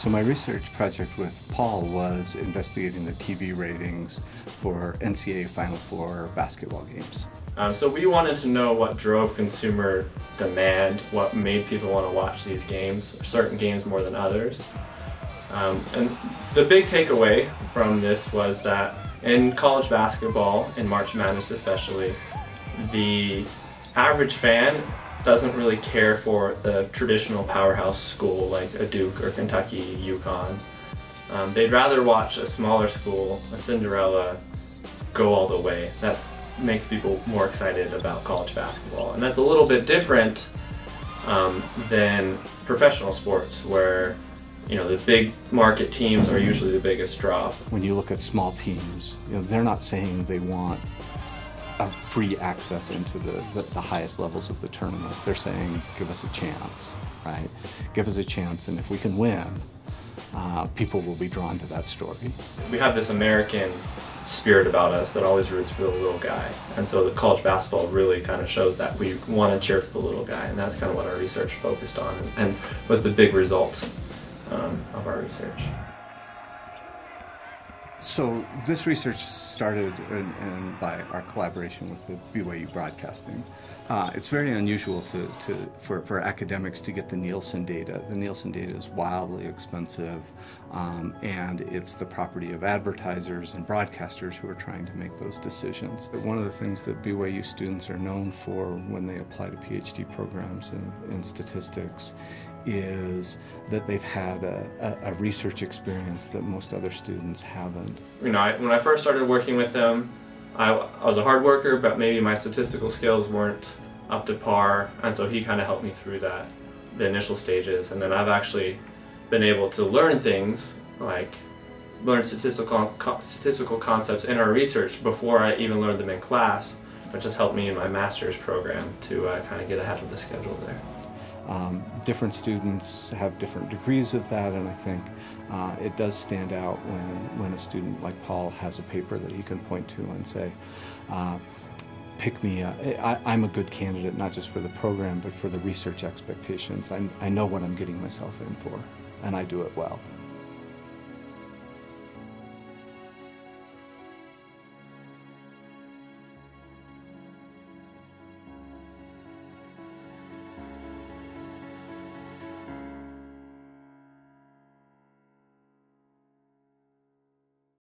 So my research project with Paul was investigating the TV ratings for NCAA Final Four basketball games. Um, so we wanted to know what drove consumer demand, what made people want to watch these games, certain games more than others. Um, and the big takeaway from this was that in college basketball, in March Madness especially, the average fan doesn't really care for the traditional powerhouse school like a Duke or Kentucky, UConn. Um, they'd rather watch a smaller school, a Cinderella, go all the way. That makes people more excited about college basketball. And that's a little bit different um, than professional sports where you know the big market teams are usually the biggest draw. When you look at small teams, you know, they're not saying they want free access into the, the, the, highest levels of the tournament. They're saying, give us a chance, right? Give us a chance, and if we can win, uh, people will be drawn to that story. We have this American spirit about us that always roots for the little guy. And so the college basketball really kind of shows that we want to cheer for the little guy. And that's kind of what our research focused on and, and was the big result um, of our research. So this research started in, in by our collaboration with the BYU Broadcasting. Uh, it's very unusual to, to, for, for academics to get the Nielsen data. The Nielsen data is wildly expensive, um, and it's the property of advertisers and broadcasters who are trying to make those decisions. But one of the things that BYU students are known for when they apply to PhD programs in, in statistics is that they've had a, a, a, research experience that most other students haven't. You know, I, when I first started working with them, I, I was a hard worker, but maybe my statistical skills weren't up to par, and so he kind of helped me through that, the initial stages, and then I've actually been able to learn things like learn statistical statistical concepts in our research before I even learned them in class, which has helped me in my master's program to uh, kind of get ahead of the schedule there. Um, different students have different degrees of that, and I think uh, it does stand out when, when a student like Paul has a paper that he can point to and say, uh, pick me up. I, am a good candidate not just for the program, but for the research expectations. I, I know what I'm getting myself in for, and I do it well.